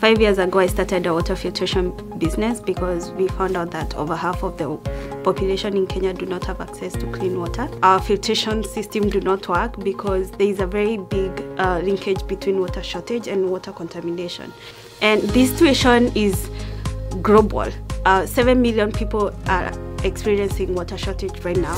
Five years ago, I started a water filtration business because we found out that over half of the population in Kenya do not have access to clean water. Our filtration system do not work because there is a very big uh, linkage between water shortage and water contamination. And this situation is global. Uh, 7 million people are experiencing water shortage right now.